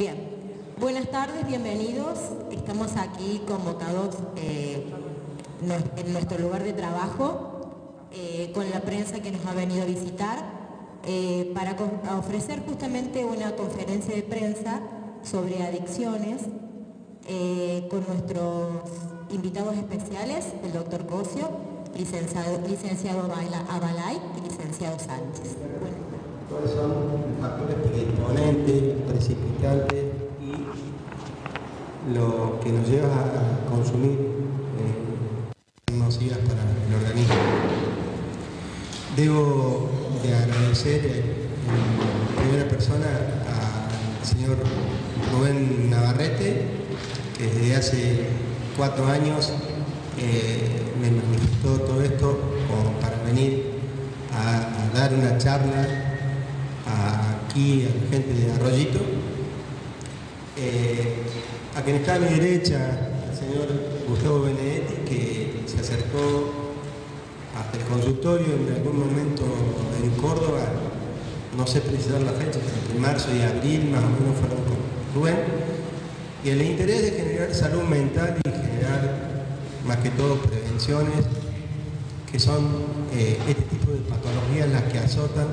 Bien, buenas tardes, bienvenidos. Estamos aquí convocados eh, en nuestro lugar de trabajo eh, con la prensa que nos ha venido a visitar eh, para ofrecer justamente una conferencia de prensa sobre adicciones con nuestros invitados especiales, el doctor Cosio, licenciado, licenciado Abalay y licenciado Sánchez cuáles son los factores predisponentes, precipitantes y lo que nos lleva a consumir eh, nocivas para el organismo. Debo de agradecer en primera persona al señor Rubén Navarrete, que desde hace cuatro años eh, me manifestó todo esto para venir a dar una charla aquí a la gente de Arroyito. Eh, a quien está a mi derecha, el señor Gustavo Benedetti, que se acercó hasta el consultorio en algún momento en Córdoba, no sé precisar la fecha, entre marzo y abril más o menos fueron con Rubén, y el interés de generar salud mental y generar más que todo prevenciones, que son eh, este tipo de patologías las que azotan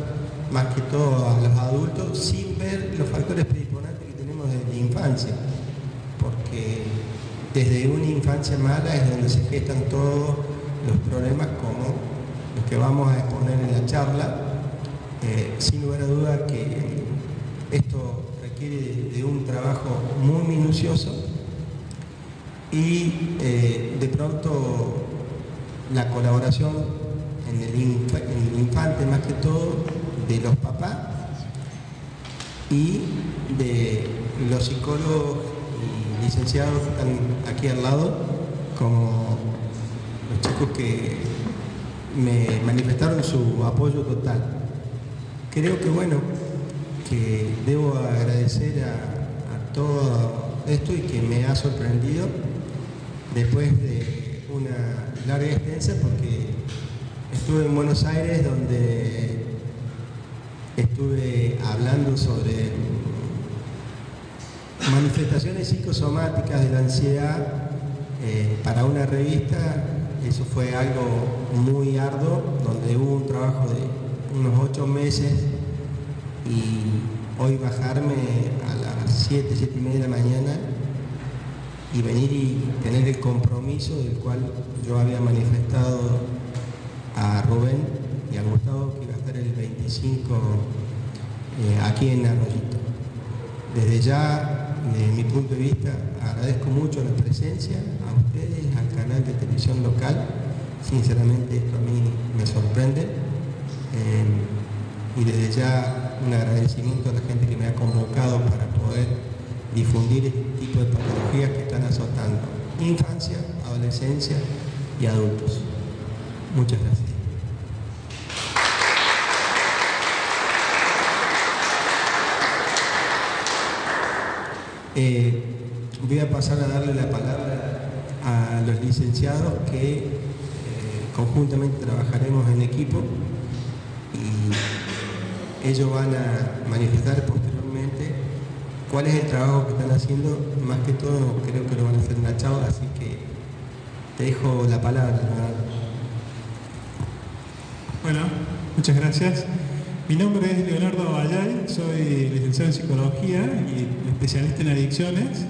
más que todo a los adultos, sin ver los factores predisponentes que tenemos desde la infancia, porque desde una infancia mala es donde se gestan todos los problemas como los que vamos a exponer en la charla. Eh, sin lugar a duda que esto requiere de un trabajo muy minucioso y eh, de pronto la colaboración en el, en el infante más que todo de los papás y de los psicólogos y licenciados que están aquí al lado, como los chicos que me manifestaron su apoyo total. Creo que bueno, que debo agradecer a, todo esto y que me ha sorprendido después de una larga experiencia porque estuve en Buenos Aires donde estuve hablando sobre manifestaciones psicosomáticas de la ansiedad eh, para una revista. Eso fue algo muy arduo, donde hubo un trabajo de unos ocho meses y hoy bajarme a las 7, 7 y media de la mañana y venir y tener el compromiso del cual yo había manifestado a Rubén y a Gustavo 25 eh, aquí en Arroyito. Desde ya, desde mi punto de vista, agradezco mucho la presencia a ustedes, al canal de televisión local. Sinceramente esto a mí me sorprende. Eh, y desde ya un agradecimiento a la gente que me ha convocado para poder difundir este tipo de patologías que están azotando infancia, adolescencia y adultos. Muchas gracias. Eh, voy a pasar a darle la palabra a los licenciados que eh, conjuntamente trabajaremos en equipo y ellos van a manifestar posteriormente cuál es el trabajo que están haciendo, más que todo creo que lo van a hacer en la chava, así que te dejo la palabra. Bueno, muchas gracias. Mi nombre es Leonardo Vallay, soy licenciado en Psicología y especialista en adicciones.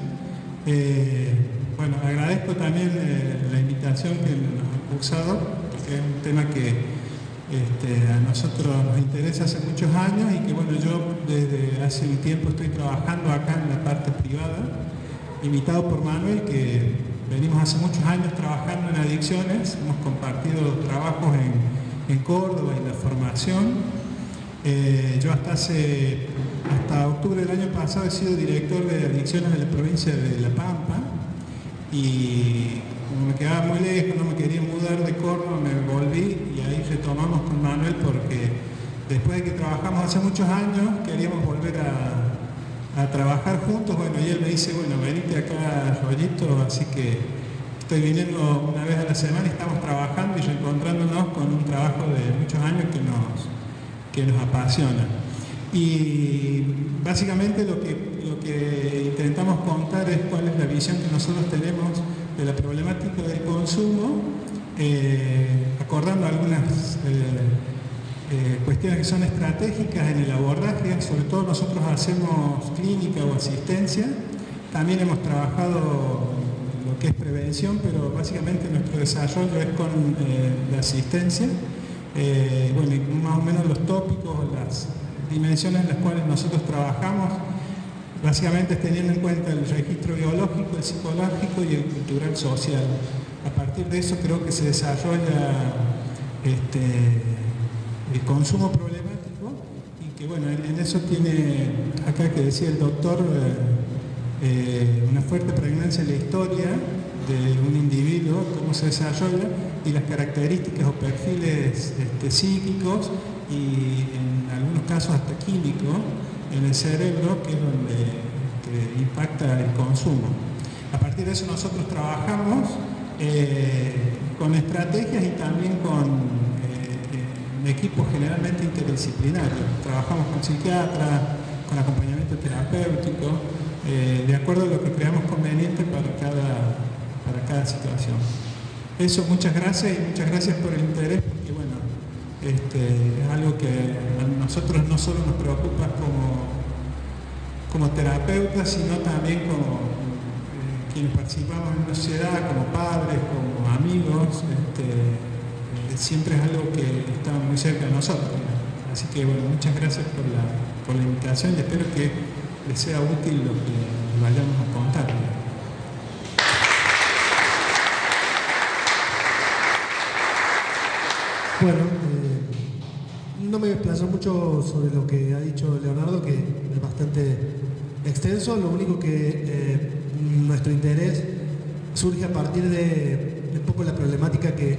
Eh, bueno, agradezco también eh, la invitación que nos han usado, porque es un tema que este, a nosotros nos interesa hace muchos años y que bueno, yo desde hace un tiempo estoy trabajando acá en la parte privada, invitado por Manuel, que venimos hace muchos años trabajando en adicciones, hemos compartido trabajos en, en Córdoba y la formación eh, yo hasta hace, hasta octubre del año pasado he sido director de adicciones de la provincia de La Pampa y como me quedaba muy lejos, no me quería mudar de Córdoba, me volví y ahí retomamos con Manuel porque después de que trabajamos hace muchos años queríamos volver a, trabajar juntos, bueno, y él me dice, bueno, venite acá Rollito, así que estoy viniendo una vez a la semana y estamos trabajando y reencontrándonos con un trabajo de muchos años que nos, que nos apasiona. Y básicamente lo que, lo que intentamos contar es cuál es la visión que nosotros tenemos de la problemática del consumo, eh, acordando algunas eh, eh, cuestiones que son estratégicas en el abordaje, sobre todo nosotros hacemos clínica o asistencia, también hemos trabajado lo que es prevención, pero básicamente nuestro desarrollo es con la asistencia, bueno, y más o menos los tópicos, las dimensiones en las cuales nosotros trabajamos, básicamente es teniendo en cuenta el registro biológico, el psicológico y el cultural social. A partir de eso creo que se desarrolla este, el consumo problemático y que bueno, en, eso tiene, acá que decía el doctor, eh, eh, una fuerte pregnancia en la historia de un individuo, cómo se desarrolla y las características o perfiles este, psíquicos y en algunos casos hasta químicos en el cerebro, que es donde impacta el consumo. A partir de eso nosotros trabajamos eh, con estrategias y también con eh, equipos generalmente interdisciplinarios. Trabajamos con psiquiatras, con acompañamiento terapéutico, eh, de acuerdo a lo que creamos conveniente para cada, para cada situación. Eso, muchas gracias y muchas gracias por el interés, porque bueno, este, es algo que a nosotros no solo nos preocupa como, como terapeutas, sino también como eh, quienes participamos en una sociedad, como padres, como amigos, este, eh, siempre es algo que está muy cerca de nosotros. Así que bueno, muchas gracias por la, por la invitación y espero que les sea útil lo que vayamos a contar. Bueno, eh, no me desplazo mucho sobre lo que ha dicho Leonardo, que es bastante extenso. Lo único que eh, nuestro interés surge a partir de un poco la problemática que,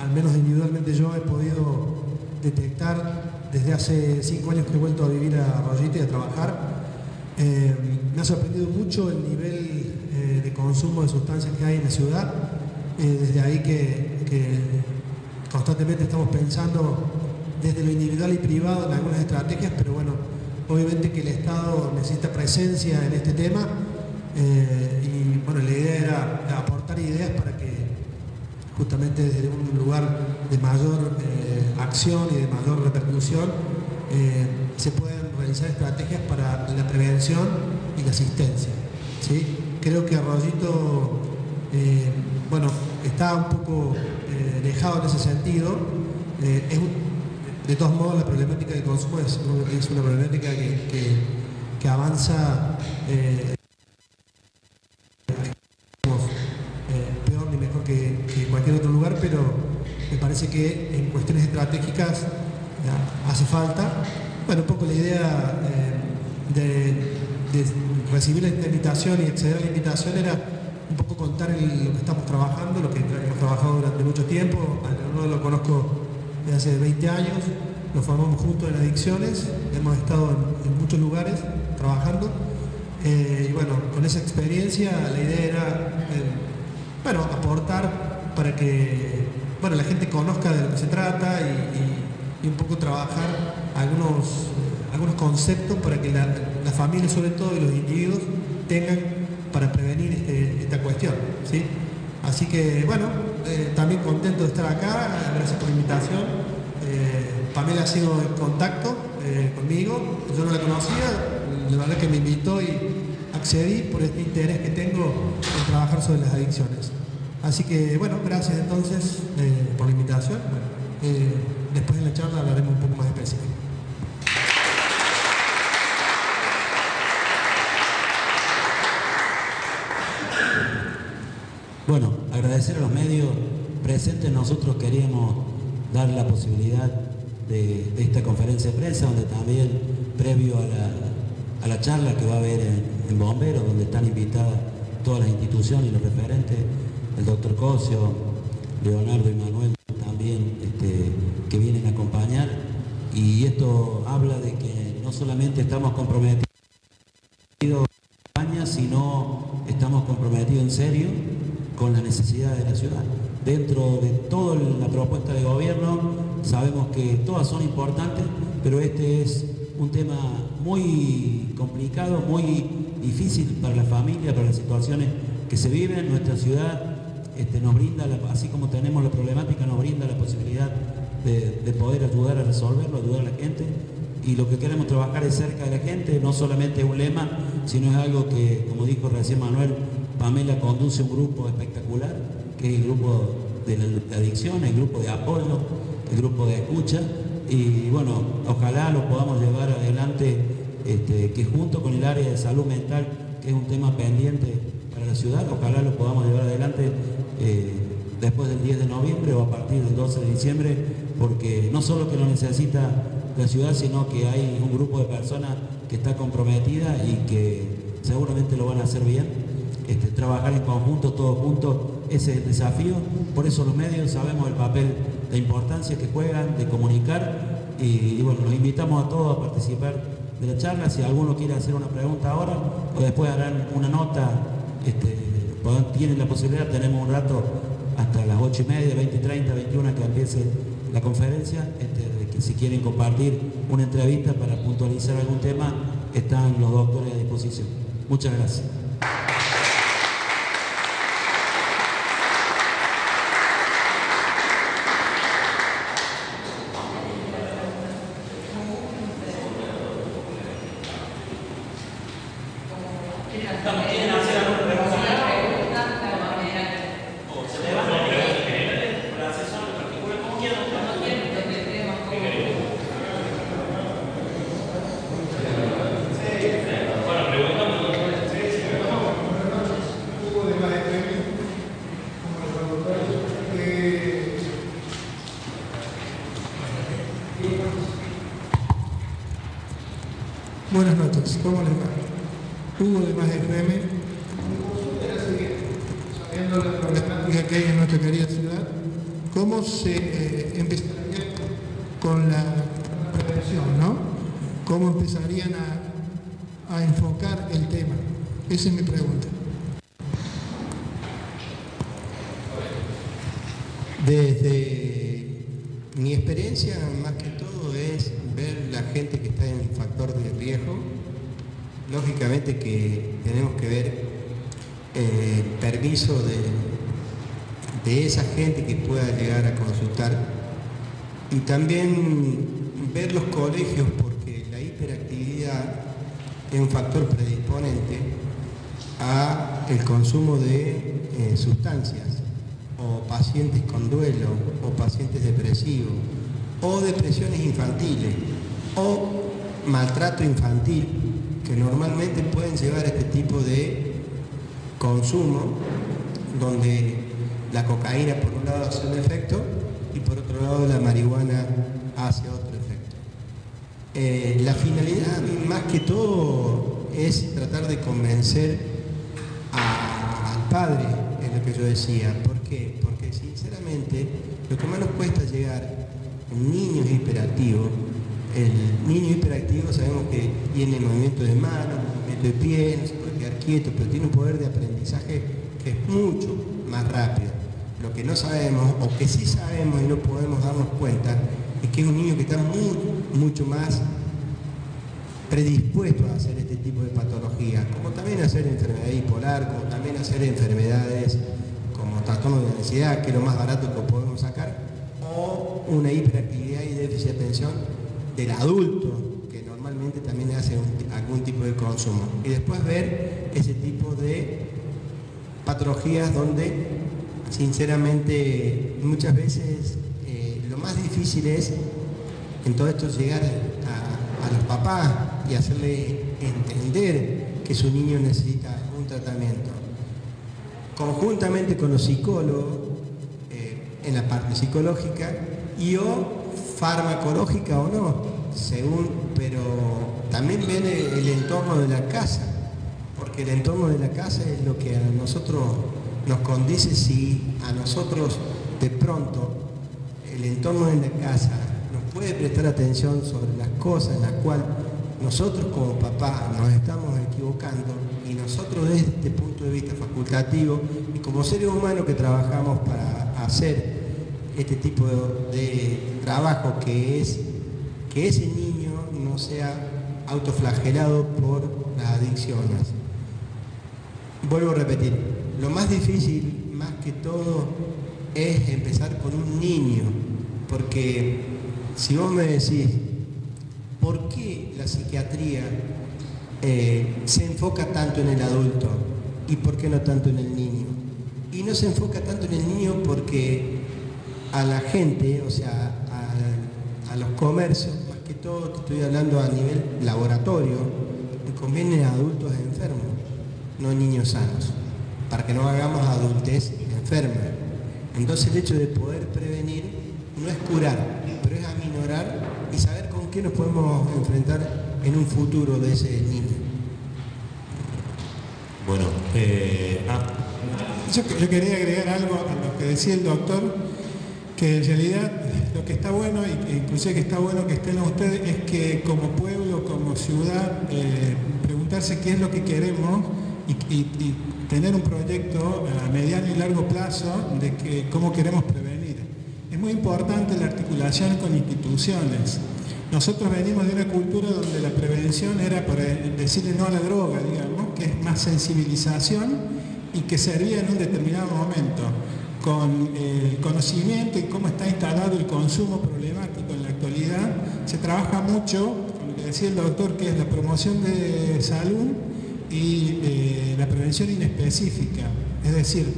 al menos individualmente yo he podido detectar desde hace cinco años que he vuelto a vivir a Rollito y a trabajar. Eh, me ha sorprendido mucho el nivel de consumo de sustancias que hay en la ciudad. desde ahí que constantemente estamos pensando desde lo individual y privado en algunas estrategias, pero bueno, obviamente que el Estado necesita presencia en este tema eh, y bueno, la idea era aportar ideas para que justamente desde un lugar de mayor eh, acción y de mayor repercusión eh, se puedan realizar estrategias para la prevención y la asistencia. ¿sí? Creo que Arroyito, bueno, está un poco dejado en ese sentido. Eh, de todos modos, la problemática del consumo es, una problemática que, avanza eh, eh, peor ni mejor que, cualquier otro lugar, pero me parece que en cuestiones estratégicas hace falta. Bueno, un poco la idea de, recibir la invitación y acceder a la invitación era un poco contar lo que estamos trabajando, lo que hemos trabajado durante mucho tiempo. A lo conozco desde hace 20 años, nos formamos juntos en adicciones, hemos estado en, muchos lugares trabajando. Eh, y bueno, con esa experiencia la idea era, eh, bueno, aportar para que bueno, la gente conozca de lo que se trata y, un poco trabajar algunos, algunos conceptos para que la, la familia sobre todo y los individuos tengan para prevenir este, esta cuestión. ¿sí? Así que bueno, eh, también contento de estar acá, gracias por la invitación. Eh, Pamela ha sido en contacto eh, conmigo, yo no la conocía, la verdad que me invitó y accedí por este interés que tengo en trabajar sobre las adicciones. Así que bueno, gracias entonces por la invitación. después en la charla hablaremos un poco más específico. Bueno, agradecer a los medios presentes. Nosotros queríamos dar la posibilidad de, esta conferencia de prensa, donde también, previo a la, charla que va a haber en, Bomberos, donde están invitadas todas las instituciones y los referentes, el doctor Cosio, Leonardo y Manuel también, este, que vienen a acompañar. Y esto habla de que no solamente estamos comprometidos en sino estamos comprometidos en serio con las necesidades de la ciudad. Dentro de toda la propuesta de gobierno sabemos que todas son importantes, pero este es un tema muy complicado, muy difícil para la familia, para las situaciones que se viven. Nuestra ciudad este, nos brinda, así como tenemos la problemática, nos brinda la posibilidad de, de poder ayudar a resolverlo, ayudar a la gente y lo que queremos trabajar es cerca de la gente, no solamente es un lema, sino es algo que, como dijo recién Manuel, Pamela conduce un grupo espectacular, que es el grupo de la adicción, el grupo de apoyo, el grupo de escucha, y bueno, ojalá lo podamos llevar adelante, este, que junto con el área de salud mental, que es un tema pendiente para la ciudad, ojalá lo podamos llevar adelante eh, después del 10 de noviembre o a partir del 12 de diciembre, porque no solo que lo necesita la ciudad, sino que hay un grupo de personas que está comprometida y que seguramente lo van a hacer bien. Este, trabajar en conjunto, todos juntos, ese es el desafío. Por eso los medios sabemos el papel, la importancia que juegan de comunicar y, bueno, los invitamos a todos a participar de la charla. Si alguno quiere hacer una pregunta ahora o después harán una nota, este, tienen la posibilidad, tenemos un rato hasta las 8 y media, 20 y 30, 21 que empiece la conferencia. Este, si quieren compartir una entrevista para puntualizar algún tema, están los doctores a disposición. Muchas gracias. ¿Cómo les va? De Más FM. Sabiendo la problemática que hay en nuestra querida ciudad, ¿cómo se eh, empezaría con la prevención, no? ¿Cómo empezarían a, a enfocar el tema? Esa es mi pregunta. Desde mi experiencia, más que todo, es ver la gente que está en factor de riesgo lógicamente que tenemos que ver el eh, permiso de, de esa gente que pueda llegar a consultar y también ver los colegios porque la hiperactividad es un factor predisponente a el consumo de eh, sustancias o pacientes con duelo o pacientes depresivos o depresiones infantiles o maltrato infantil que normalmente pueden llevar este tipo de consumo, donde la cocaína por un lado hace un efecto y por otro lado la marihuana hace otro efecto. Eh, la finalidad más que todo es tratar de convencer al padre, es lo que yo decía. ¿Por qué? Porque sinceramente lo que más nos cuesta llegar en niños hiperactivos el niño hiperactivo sabemos que tiene movimiento de mano, movimiento de pie, no se puede quedar quieto, pero tiene un poder de aprendizaje que es mucho más rápido. Lo que no sabemos, o que sí sabemos y no podemos darnos cuenta, es que es un niño que está mucho más predispuesto a hacer este tipo de patologías, como también hacer enfermedad bipolar, como también hacer enfermedades como trastorno de ansiedad, que es lo más barato que podemos sacar, o una hiperactividad y déficit de atención del adulto, que normalmente también hace algún tipo de consumo. Y después ver ese tipo de patologías donde, sinceramente, muchas veces eh, lo más difícil es en todo esto llegar a, los papás y hacerle entender que su niño necesita un tratamiento. Conjuntamente con los psicólogos, eh, en la parte psicológica, y o farmacológica o no, según, pero también viene el entorno de la casa, porque el entorno de la casa es lo que a nosotros nos condice si a nosotros de pronto el entorno de la casa nos puede prestar atención sobre las cosas en las cuales nosotros como papá nos estamos equivocando y nosotros desde este punto de vista facultativo y como seres humanos que trabajamos para hacer este tipo de, trabajo que es que ese niño no sea autoflagelado por las adicciones. Vuelvo a repetir, lo más difícil, más que todo, es empezar con un niño, porque si vos me decís, ¿por qué la psiquiatría eh, se enfoca tanto en el adulto y por qué no tanto en el niño? Y no se enfoca tanto en el niño porque a la gente, o sea, a, a los comercios, más que todo, te estoy hablando a nivel laboratorio, le conviene a adultos enfermos, no niños sanos, para que no hagamos adultez enferma. Entonces el hecho de poder prevenir no es curar, pero es aminorar y saber con qué nos podemos enfrentar en un futuro de ese niño. Bueno, eh, ah, Yo, yo quería agregar algo a lo que decía el doctor, que en realidad lo que está bueno, que inclusive que está bueno que estén ustedes, es que como pueblo, como ciudad, eh, preguntarse qué es lo que queremos y tener un proyecto a mediano y largo plazo de que cómo queremos prevenir. Es muy importante la articulación con instituciones. Nosotros venimos de una cultura donde la prevención era para decirle no a la droga, digamos, que es más sensibilización y que servía en un determinado momento. Con el conocimiento y cómo está instalado el consumo problemático en la actualidad, se trabaja mucho, como le decía el doctor, que es la promoción de salud y eh, la prevención inespecífica. Es decir,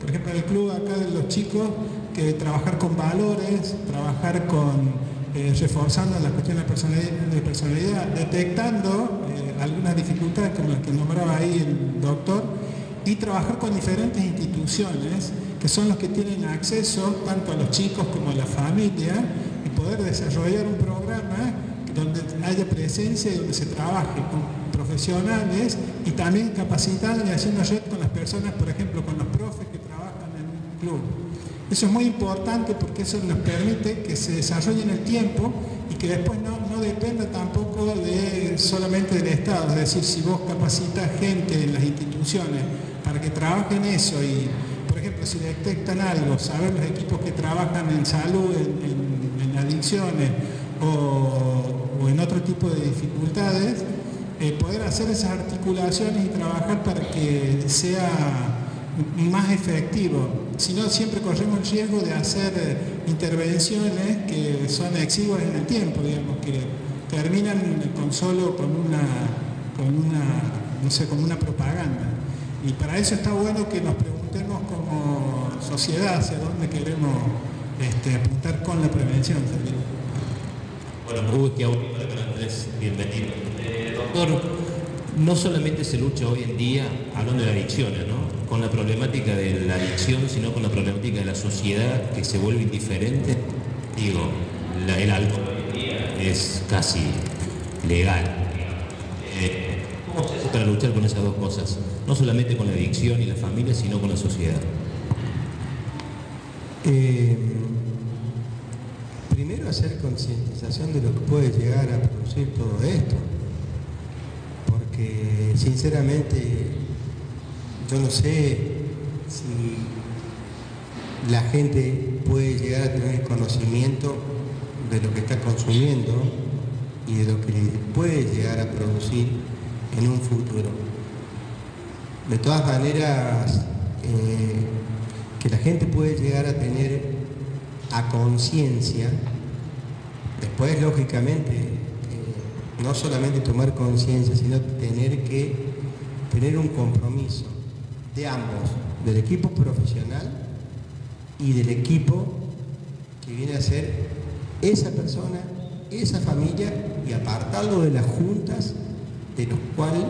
por ejemplo, el club acá de los chicos, que trabajar con valores, trabajar con eh, reforzando la cuestión de personalidad, personalidad, detectando eh, algunas dificultades como las que nombraba ahí el doctor, y trabajar con diferentes instituciones que son los que tienen acceso tanto a los chicos como a la familia y poder desarrollar un programa donde haya presencia y donde se trabaje con profesionales y también capacitando y haciendo red con las personas, por ejemplo, con los profes que trabajan en un club. Eso es muy importante porque eso nos permite que se desarrolle en el tiempo y que después no, no dependa tampoco de solamente del Estado. Es decir, si vos capacitas gente en las instituciones que trabajen eso y, por ejemplo, si detectan algo, saber los equipos que trabajan en salud, en, adicciones o, o en otro tipo de dificultades, eh, poder hacer esas articulaciones y trabajar para que sea más efectivo. Si no, siempre corremos el riesgo de hacer eh, intervenciones que son exiguas en el tiempo, digamos, que terminan con solo con una, con una, no sé, con una propaganda. Y para eso está bueno que nos preguntemos como sociedad hacia dónde queremos este, apuntar con la prevención. también. bueno, Hugo Canal 3, bienvenido. Eh, doctor, no solamente se lucha hoy en día, hablando de adicciones, ¿no? con la problemática de la adicción, sino con la problemática de la sociedad que se vuelve indiferente. Digo, el alcohol hoy en día es casi legal. Eh, ¿Cómo se hace para luchar con esas dos cosas? No solamente con la adicción y la familia, sino con la sociedad. Eh, primero hacer concientización de lo que puede llegar a producir todo esto, porque sinceramente yo no sé si la gente puede llegar a tener conocimiento de lo que está consumiendo y de lo que puede llegar a producir en un futuro. De todas maneras, eh, que la gente puede llegar a tener a conciencia, después lógicamente, eh, no solamente tomar conciencia, sino tener que tener un compromiso de ambos, del equipo profesional y del equipo que viene a ser esa persona, esa familia y apartarlo de las juntas de los cuales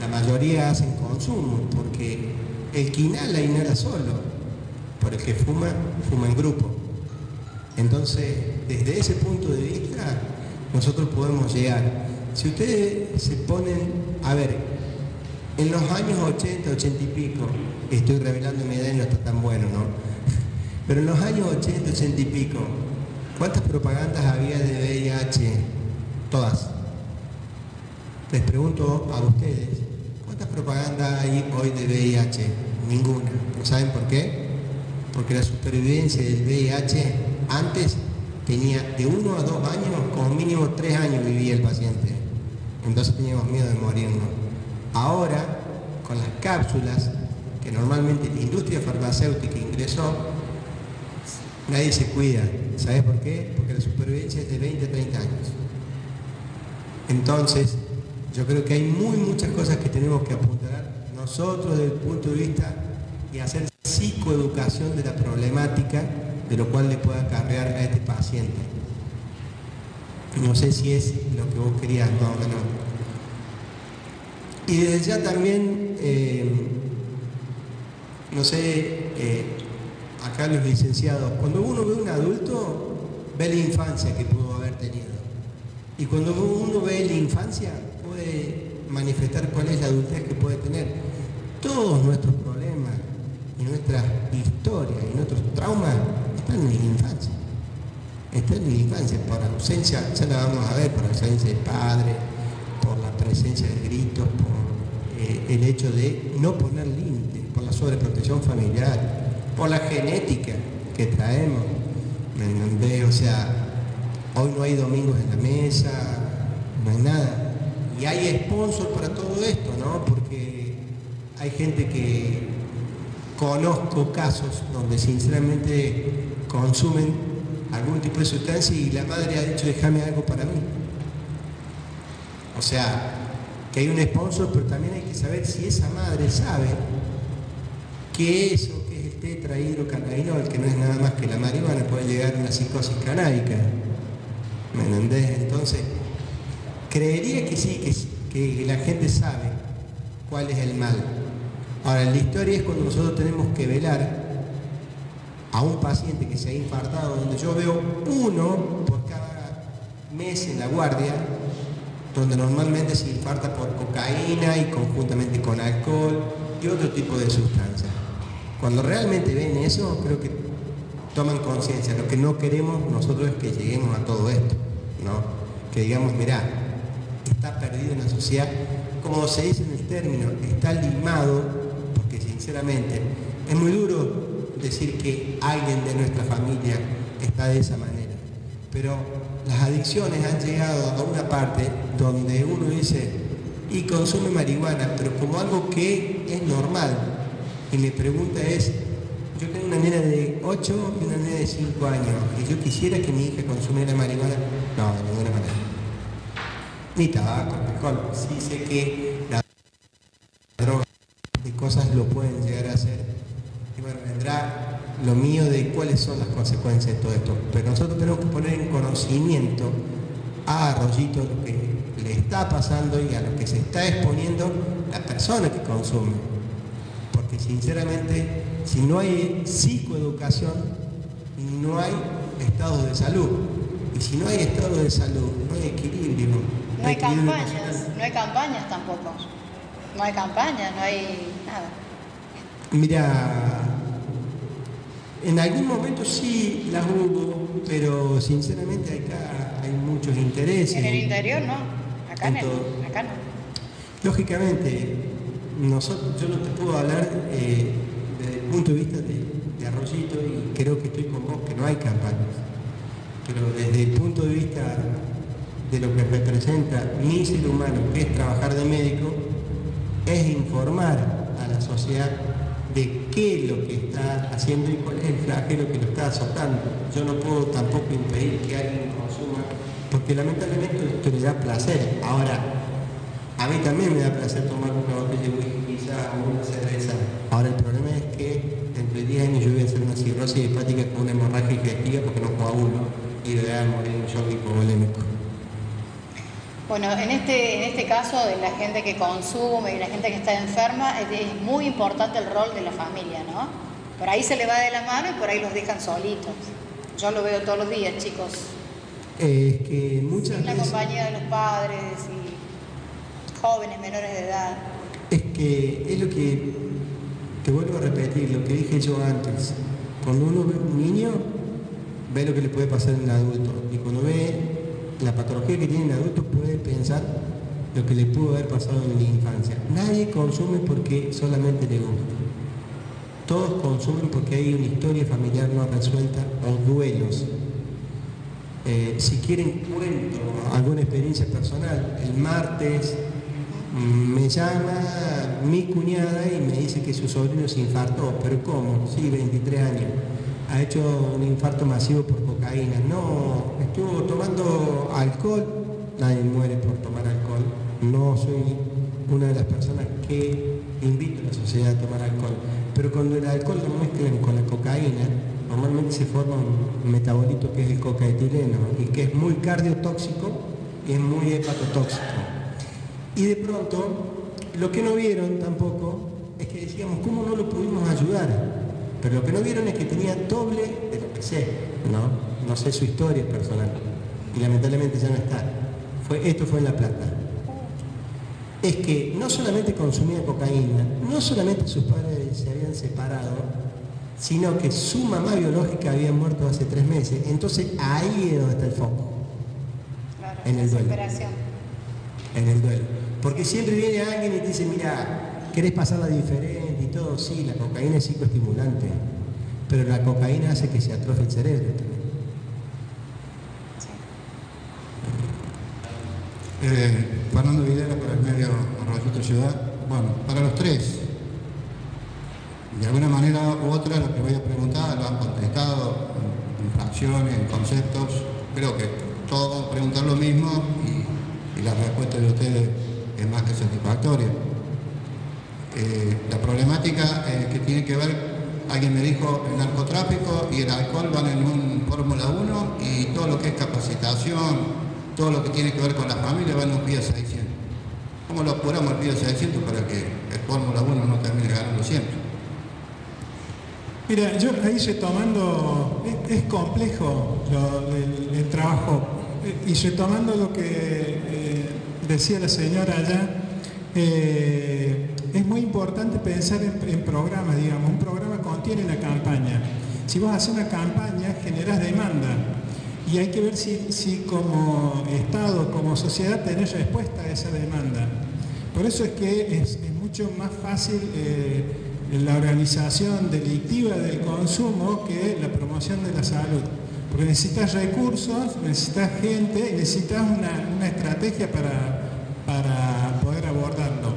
la mayoría hacen consumo, porque el que inhala, inhala solo, por el que fuma, fuma en grupo. Entonces, desde ese punto de vista, nosotros podemos llegar. Si ustedes se ponen, a ver, en los años 80, 80 y pico, estoy revelando mi edad y no está tan bueno, ¿no? Pero en los años 80, 80 y pico, ¿cuántas propagandas había de VIH? Todas. Les pregunto a ustedes, ¿cuántas propagandas hay hoy de VIH? Ninguna. ¿Saben por qué? Porque la supervivencia del VIH antes tenía de uno a dos años, como mínimo tres años vivía el paciente. Entonces teníamos miedo de morirnos. Ahora, con las cápsulas, que normalmente la industria farmacéutica ingresó, nadie se cuida. ¿Sabes por qué? Porque la supervivencia es de 20 a 30 años. Entonces, yo creo que hay muy muchas cosas que tenemos que apuntar nosotros desde el punto de vista y hacer psicoeducación de la problemática de lo cual le puede acarrear a este paciente. No sé si es lo que vos querías, no o menos. Y desde ya también, eh, no sé, eh, acá los licenciados, cuando uno ve un adulto, ve la infancia que pudo haber tenido. Y cuando uno ve la infancia, manifestar cuál es la adultez que puede tener. Todos nuestros problemas y nuestras historias y nuestros traumas están en la infancia. Están en la infancia, por ausencia, ya la vamos a ver, por ausencia de padre, por la presencia de gritos, por eh, el hecho de no poner límites, por la sobreprotección familiar, por la genética que traemos. O sea, hoy no hay domingos en la mesa, no hay nada. Y hay sponsor para todo esto, ¿no? Porque hay gente que conozco casos donde sinceramente consumen algún tipo de sustancia y la madre ha dicho déjame algo para mí. O sea, que hay un sponsor, pero también hay que saber si esa madre sabe que eso que es el tetrahidrocanabinol, que no es nada más que la marihuana, puede llegar a una psicosis canábica. ¿Me entendés? Entonces, creería que sí, que, la gente sabe cuál es el mal. Ahora, la historia es cuando nosotros tenemos que velar a un paciente que se ha infartado, donde yo veo uno por cada mes en la guardia, donde normalmente se infarta por cocaína y conjuntamente con alcohol y otro tipo de sustancias. Cuando realmente ven eso, creo que toman conciencia. Lo que no queremos nosotros es que lleguemos a todo esto, ¿no? Que digamos, mirá, está perdido en la sociedad, como se dice en el término, está limado, porque sinceramente es muy duro decir que alguien de nuestra familia está de esa manera. Pero las adicciones han llegado a una parte donde uno dice, y consume marihuana, pero como algo que es normal. Y mi pregunta es, yo tengo una nena de 8 y una nena de 5 años, y yo quisiera que mi hija consumiera marihuana. No, de ninguna manera. Ni tabaco, alcohol. Sí sé que la droga y cosas lo pueden llegar a hacer bueno, vendrá lo mío de cuáles son las consecuencias de todo esto. Pero nosotros tenemos que poner en conocimiento a Arroyito lo que le está pasando y a lo que se está exponiendo la persona que consume. Porque sinceramente, si no hay psicoeducación, no hay estado de salud. Y si no hay estado de salud, no hay equilibrio. No hay, campañas, no hay campañas tampoco. No hay campañas, no hay nada. Mira, en algún momento sí las hubo, pero sinceramente acá hay muchos intereses. En el interior no, acá, no. Lógicamente, nosotros, yo no te puedo hablar eh, desde el punto de vista de, de, Arroyito y creo que estoy con vos, que no hay campañas. Pero desde el punto de vista de lo que representa mi ser humano, que es trabajar de médico, es informar a la sociedad de qué es lo que está haciendo y cuál es el flagelo que lo está azotando. Yo no puedo tampoco impedir que alguien consuma, porque lamentablemente esto le da placer. Ahora, a mí también me da placer tomar una botella de whisky quizá o una cerveza. Ahora el problema es que dentro de 10 años yo voy a hacer una cirrosis hepática con una hemorragia digestiva porque no coagulo y voy a morir un shock hipovolémico. Bueno, en este, en este caso de la gente que consume y la gente que está enferma, es, muy importante el rol de la familia, ¿no? Por ahí se le va de la mano y por ahí los dejan solitos. Yo lo veo todos los días, chicos. Es que muchas Sin la compañía de los padres y jóvenes menores de edad. Es que es lo que, te vuelvo a repetir, lo que dije yo antes. Cuando uno ve un niño, ve lo que le puede pasar en un adulto. Y cuando ve la patología que tiene el adulto puede pensar lo que le pudo haber pasado en la infancia. Nadie consume porque solamente le gusta. Todos consumen porque hay una historia familiar no resuelta o duelos. Eh, si quieren cuento alguna experiencia personal, el martes mm, me llama mi cuñada y me dice que su sobrino se infartó, pero ¿cómo? Sí, 23 años. Ha hecho un infarto masivo por cocaína. No, estuvo tomando alcohol, nadie muere por tomar alcohol. No soy una de las personas que invito a la sociedad a tomar alcohol. Pero cuando el alcohol lo mezclan con la cocaína, normalmente se forma un metabolito que es el cocaetileno y que es muy cardiotóxico y es muy hepatotóxico. Y de pronto, lo que no vieron tampoco es que decíamos, ¿cómo no lo pudimos ayudar? Pero lo que no vieron es que tenía doble de lo que sé, ¿no? No sé su historia personal. Y lamentablemente ya no está. Fue, esto fue en La Plata. Es que no solamente consumía cocaína, no solamente sus padres se habían separado, sino que su mamá biológica había muerto hace tres meses. Entonces ahí es donde está el foco. en el duelo. En el duelo. Porque siempre viene alguien y te dice, mira, ¿querés pasarla diferente y todo? Sí, la cocaína es psicoestimulante, pero la cocaína hace que se atrofie el cerebro Eh, Fernando Videla para el medio Arroyito Ciudad. Bueno, para los tres, de alguna manera u otra lo que voy a preguntar lo han contestado en, fracciones, en conceptos. Creo que todos preguntar lo mismo y, la respuesta de ustedes es más que satisfactoria. Eh, la problemática eh, que tiene que ver, alguien me dijo, el narcotráfico y el alcohol van en un Fórmula 1 y todo lo que es capacitación, todo lo que tiene que ver con la familia va en un PIA 600. ¿Cómo lo apuramos el PIA 600 para que el Fórmula 1 no termine ganando siempre? Mira, yo ahí retomando, es, es complejo el, trabajo, y retomando lo que eh, decía la señora allá, eh, es muy importante pensar en, programas, digamos, un programa contiene una campaña. Si vos haces una campaña, generas demanda. Y hay que ver si, como Estado, como sociedad, tenés respuesta a esa demanda. Por eso es que es, mucho más fácil eh, la organización delictiva del consumo que la promoción de la salud. Porque necesitas recursos, necesitas gente y necesitas una, estrategia para, para, poder abordarlo.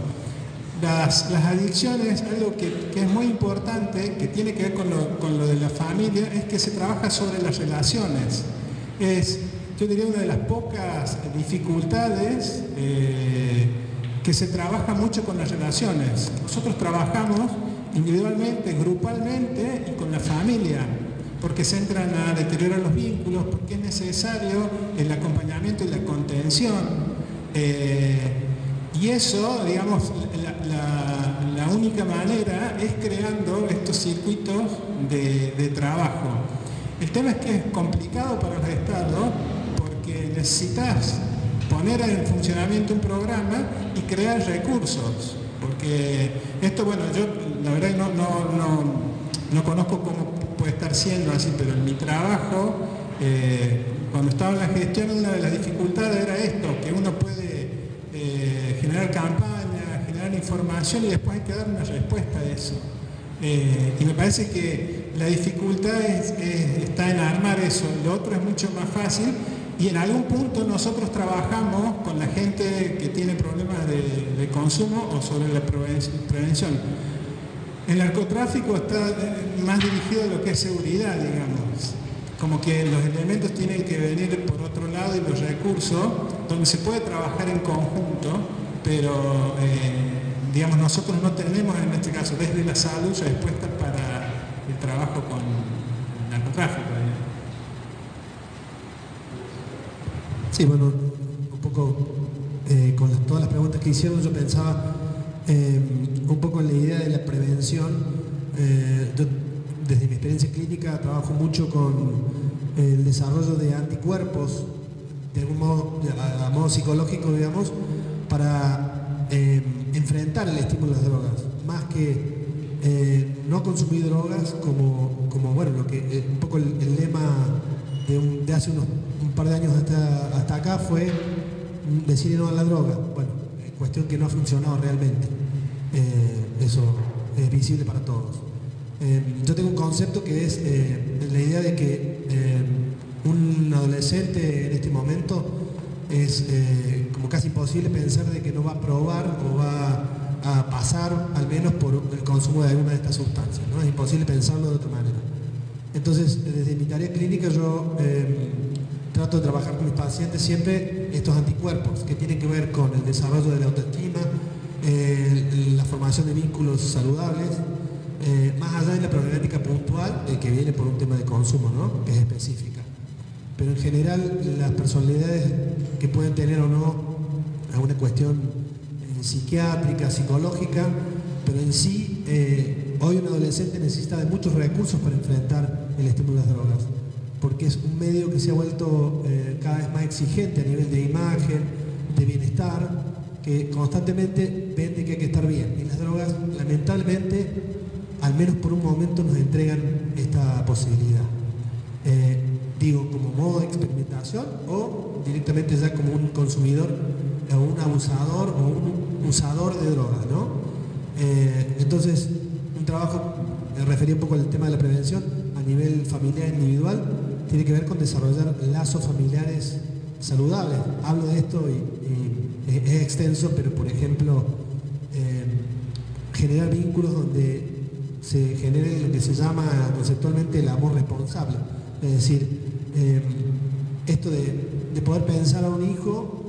Las, adicciones, algo que, es muy importante, que tiene que ver con lo, de la familia, es que se trabaja sobre las relaciones. Es, yo diría, una de las pocas dificultades eh, que se trabaja mucho con las relaciones. Nosotros trabajamos individualmente, grupalmente y con la familia, porque se entran a deteriorar los vínculos, porque es necesario el acompañamiento y la contención. Eh, y eso, digamos, la, única manera es creando estos circuitos de, de trabajo. El tema es que es complicado para los estados porque necesitas poner en funcionamiento un programa y crear recursos. Porque esto, bueno, yo la verdad no, no, no, conozco cómo puede estar siendo así, pero en mi trabajo, eh, cuando estaba en la gestión, una de las dificultades era esto, que uno puede eh, generar campañas, generar información y después hay que dar una respuesta a eso. Eh, y me parece que la dificultad está en armar eso, lo otro es mucho más fácil y en algún punto nosotros trabajamos con la gente que tiene problemas de, consumo o sobre la prevención. El narcotráfico está eh, más dirigido a lo que es seguridad, digamos. Como que los elementos tienen que venir por otro lado y los recursos, donde se puede trabajar en conjunto, pero eh, digamos nosotros no tenemos en este caso desde la salud respuestas para el trabajo con el narcotráfico. Sí, bueno, un poco eh, con todas las preguntas que hicieron yo pensaba eh, un poco en la idea de la prevención. Eh, yo, desde mi experiencia clínica trabajo mucho con el desarrollo de anticuerpos, de algún modo, a, modo psicológico, digamos, para enfrentar el estímulo de las drogas, más que no consumir drogas como, como bueno, lo que un poco el, lema de, hace unos par de años hasta, hasta acá fue decir no a la droga. Bueno, cuestión que no ha funcionado realmente. Eh, eso es visible para todos. Eh, yo tengo un concepto que es eh, la idea de que un un adolescente en este momento es eh, casi imposible pensar de que no va a probar o va a pasar al menos por el consumo de alguna de estas sustancias. ¿no? Es imposible pensarlo de otra manera. Entonces, desde mi tarea clínica yo eh, trato de trabajar con mis pacientes siempre estos anticuerpos que tienen que ver con el desarrollo de la autoestima, eh, la formación de vínculos saludables, eh, más allá de la problemática puntual que viene por un tema de consumo, ¿no? que es específica. Pero en general las personalidades que pueden tener o no alguna cuestión psiquiátrica, psicológica, pero en sí hoy un adolescente necesita de muchos recursos para enfrentar el estímulo de las drogas porque es un medio que se ha vuelto eh, cada vez más exigente a nivel de imagen, de bienestar, que constantemente vende que hay que estar bien. Y las drogas, lamentablemente, al menos por un momento nos entregan esta posibilidad. Eh, digo, como modo de experimentación o directamente ya como un consumidor o un abusador o un usador de drogas, ¿no? Eh, entonces, un trabajo, me referí un poco al tema de la prevención a nivel familiar individual, tiene que ver con desarrollar lazos familiares saludables. Hablo de esto y, es extenso, pero por ejemplo, eh, generar vínculos donde se genere lo que se llama conceptualmente el amor responsable. Es decir, eh, esto de, poder pensar a un hijo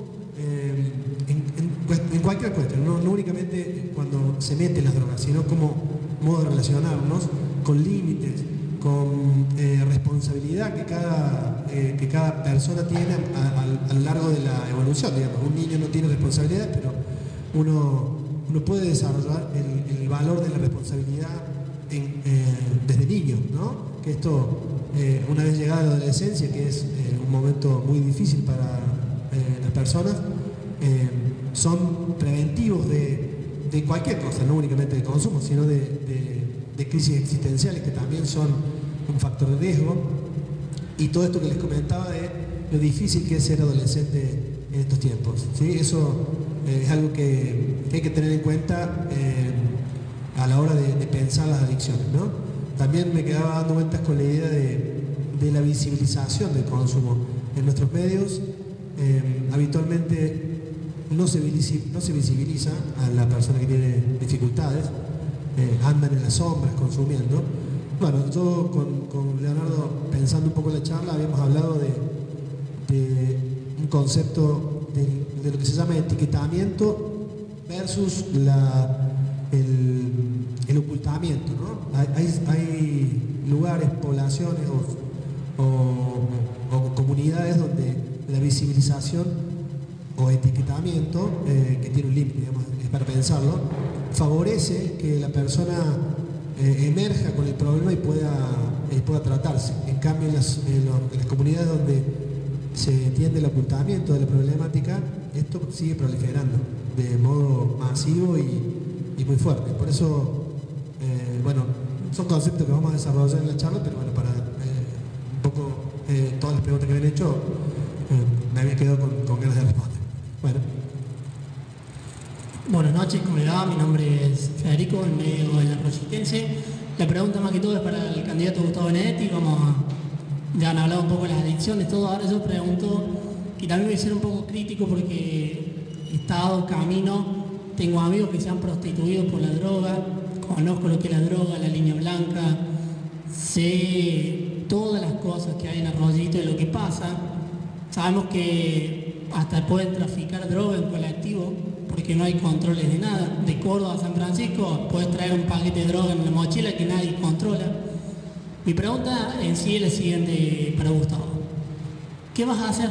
en, cualquier cuestión, no, únicamente cuando se mete en las drogas, sino como modo de relacionarnos con límites, con eh, responsabilidad que cada, eh, que cada persona tiene a, lo largo de la evolución. Digamos. Un niño no tiene responsabilidad, pero uno, uno puede desarrollar el, valor de la responsabilidad eh, desde niño, ¿no? que esto, una vez llegada la adolescencia, que es un momento muy difícil para las personas, son preventivos de, cualquier cosa, no únicamente de consumo, sino de, de crisis existenciales que también son un factor de riesgo. Y todo esto que les comentaba de lo difícil que es ser adolescente en estos tiempos. ¿sí? Eso eh, es algo que, hay que tener en cuenta eh, a la hora de, pensar las adicciones. ¿no? También me quedaba dando vueltas con la idea de, la visibilización del consumo. En nuestros medios eh, habitualmente no se, no se visibiliza a la persona que tiene dificultades, andan en las sombras consumiendo, bueno, yo con, Leonardo, pensando un poco en la charla, habíamos hablado de, un concepto de, lo que se llama etiquetamiento versus el, ocultamiento. ¿no? Hay, lugares, poblaciones o, comunidades donde la visibilización o etiquetamiento, eh, que tiene un límite, es para pensarlo, favorece que la persona eh, emerja con el problema y pueda, eh, pueda tratarse. En cambio, en las, comunidades donde se entiende el ocultamiento de la problemática, esto sigue proliferando de modo masivo y, muy fuerte. Por eso, eh, bueno, son conceptos que vamos a desarrollar en la charla, pero bueno, para un poco todas las preguntas que me han hecho, me había quedado con, con ganas de responder. Buenas noches, ¿cómo le va? Mi nombre es Federico, en medio de la Resistencia. La pregunta más que todo es para el candidato Gustavo Benedetti, como ya han hablado un poco de las adicciones, todo. Ahora yo pregunto, y también voy a ser un poco crítico porque he estado camino, tengo amigos que se han prostituido por la droga, conozco lo que es la droga, la línea blanca, sé todas las cosas que hay en Arroyito y lo que pasa. Sabemos que hasta pueden traficar droga en colectivo porque no hay controles de nada. De Córdoba a San Francisco puedes traer un paquete de droga en la mochila que nadie controla. Mi pregunta en sí es la siguiente para Gustavo. ¿Qué vas a hacer?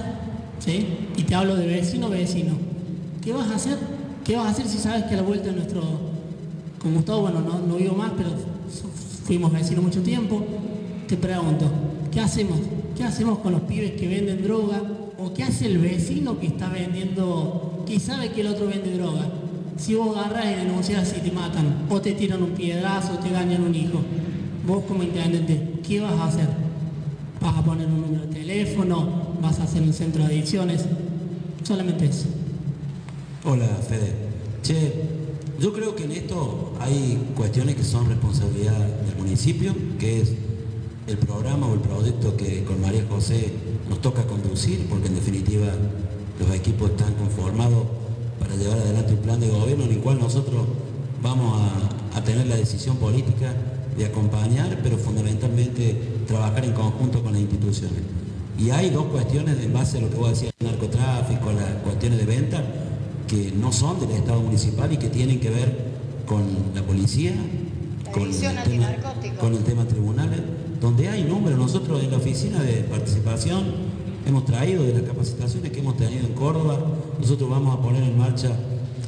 ¿Sí? Y te hablo de vecino vecino. ¿Qué vas a hacer? ¿Qué vas a hacer si sabes que a la vuelta de nuestro... Con Gustavo, bueno, no, no vivo más, pero fuimos vecinos mucho tiempo. Te pregunto, ¿qué hacemos? ¿Qué hacemos con los pibes que venden droga? ¿O qué hace el vecino que está vendiendo que sabe que el otro vende droga. Si vos agarras y denuncias y te matan, o te tiran un piedrazo, o te dañan un hijo, vos como intendente, ¿qué vas a hacer? ¿Vas a poner un número de teléfono? ¿Vas a hacer un centro de adicciones? Solamente eso. Hola, Fede. Che, yo creo que en esto hay cuestiones que son responsabilidad del municipio, que es el programa o el proyecto que con María José nos toca conducir, porque en definitiva los equipos están conformados para llevar adelante un plan de gobierno en el cual nosotros vamos a, a tener la decisión política de acompañar, pero fundamentalmente trabajar en conjunto con las instituciones. Y hay dos cuestiones en base a lo que vos decías, el narcotráfico, las cuestiones de venta, que no son del Estado municipal y que tienen que ver con la policía, con el, tema, con el tema tribunales, donde hay números. Nosotros en la oficina de participación hemos traído de las capacitaciones que hemos tenido en Córdoba, nosotros vamos a poner en marcha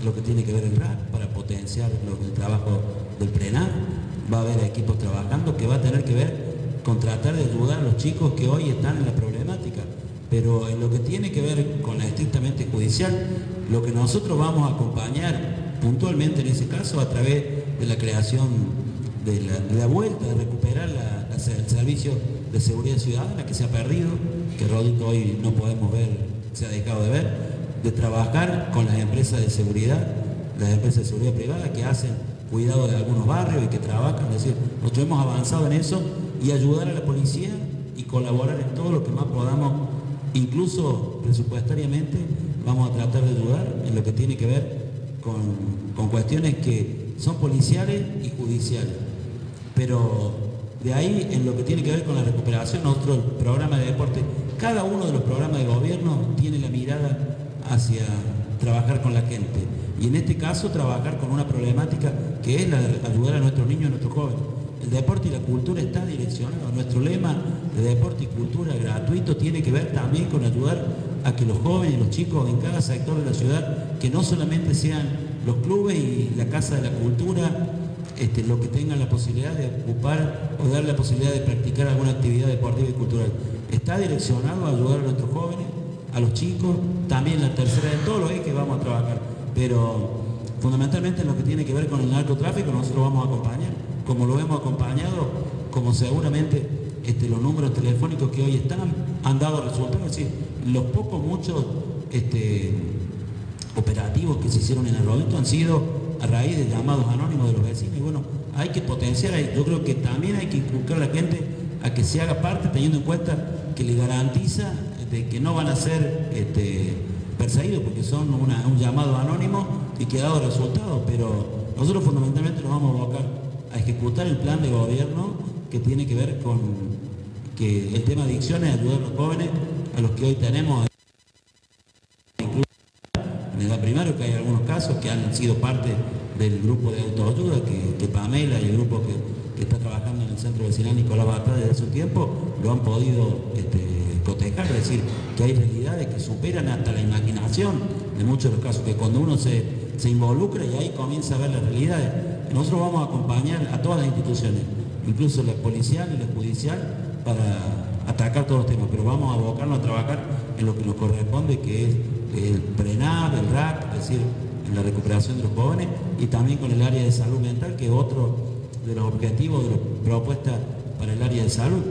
lo que tiene que ver el RAC para potenciar lo- el trabajo del PRENAR. Va a haber equipos trabajando que va a tener que ver con tratar de ayudar a los chicos que hoy están en la problemática. Pero en lo que tiene que ver con la estrictamente judicial, lo que nosotros vamos a acompañar puntualmente en ese caso a través de la creación de la, de la vuelta, de recuperar la- el servicio de seguridad ciudadana que se ha perdido, que Rodito hoy no podemos ver, se ha dejado de ver, de trabajar con las empresas de seguridad, las empresas de seguridad privada que hacen cuidado de algunos barrios y que trabajan, es decir, nosotros hemos avanzado en eso y ayudar a la policía y colaborar en todo lo que más podamos, incluso presupuestariamente, vamos a tratar de ayudar en lo que tiene que ver con, con cuestiones que son policiales y judiciales. Pero de ahí, en lo que tiene que ver con la recuperación, nosotros el programa de deporte, cada uno de los programas de gobierno tiene la mirada hacia trabajar con la gente. Y en este caso, trabajar con una problemática que es la de ayudar a nuestros niños y a nuestros jóvenes. El deporte y la cultura está direccionado. Nuestro lema de deporte y cultura gratuito tiene que ver también con ayudar a que los jóvenes y los chicos en cada sector de la ciudad, que no solamente sean los clubes y la Casa de la Cultura, este, lo que tengan la posibilidad de ocupar o dar la posibilidad de practicar alguna actividad deportiva y cultural. Está direccionado a ayudar a nuestros jóvenes, a los chicos, también la tercera de todos los que vamos a trabajar. Pero fundamentalmente en lo que tiene que ver con el narcotráfico nosotros vamos a acompañar, como lo hemos acompañado, como seguramente este, los números telefónicos que hoy están han dado resultados, es decir, los pocos, muchos este, operativos que se hicieron en el Roberto han sido a raíz de llamados anónimos de los vecinos. Y bueno, hay que potenciar, yo creo que también hay que inculcar a la gente a que se haga parte teniendo en cuenta que le garantiza de que no van a ser este, perseguidos porque son un llamado anónimo y que ha dado resultados, pero nosotros fundamentalmente nos vamos a abocar a ejecutar el plan de gobierno que tiene que ver con que el tema de adicciones, ayudar a los jóvenes, a los que hoy tenemos en edad primaria, que hay algunos casos que han sido parte del grupo de autoayuda, que, Pamela y el grupo que, está trabajando en el centro vecinal Nicolás Batá desde un tiempo, lo han podido este, cotejar, es decir, que hay realidades que superan hasta la imaginación de muchos de los casos, que cuando uno se, se involucra y ahí comienza a ver las realidades, nosotros vamos a acompañar a todas las instituciones, incluso la policial y la judicial, para atacar todos los temas, pero vamos a abocarnos a trabajar en lo que nos corresponde, que es el PRENAB, el RAC, es decir, en la recuperación de los jóvenes, y también con el área de salud mental, que es otro de los objetivos de las propuestas para el área de salud.